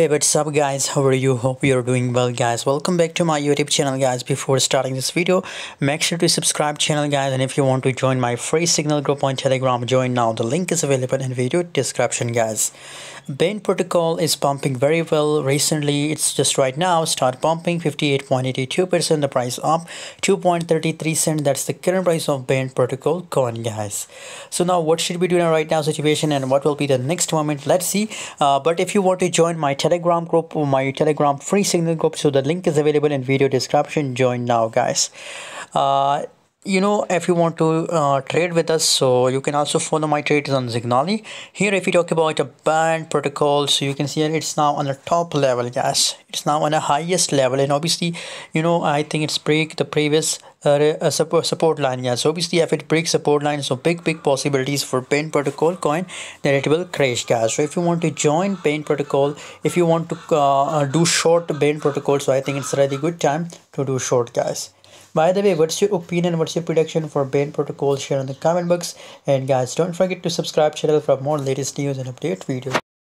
hey what's up guys? How are you? Hope you're doing well guys. Welcome back to my youtube channel guys. Before starting this video make sure to subscribe channel guys. And if you want to join my free signal group on telegram join now. The link is available in video description guys. Band protocol is pumping very well recently. It's just right now start pumping 58.82 percent. The price up 2.33 cent that's the current price of Band protocol coin guys. So now what should we do now right now situation and what will be the next moment? Let's see. Uh, but if you want to join my telegram group or my telegram free signal group. So the link is available in video description. Join now guys. Uh, you know if you want to uh, trade with us so you can also follow my trades on Zignaly here if you talk about a Band protocol so you can see it's now on the top level yes. It's now on the highest level and obviously you know I think it's break the previous uh, uh, support, support line yes. Obviously if it breaks support line so big big possibilities for Band protocol coin that it will crash guys so if you want to join Band protocol if you want to uh, uh do short Band protocol so I think it's really good time to do short guys by the way, what's your opinion? What's your prediction for Band Protocol? Share in the comment box. And guys, don't forget to subscribe channel for more latest news and update videos.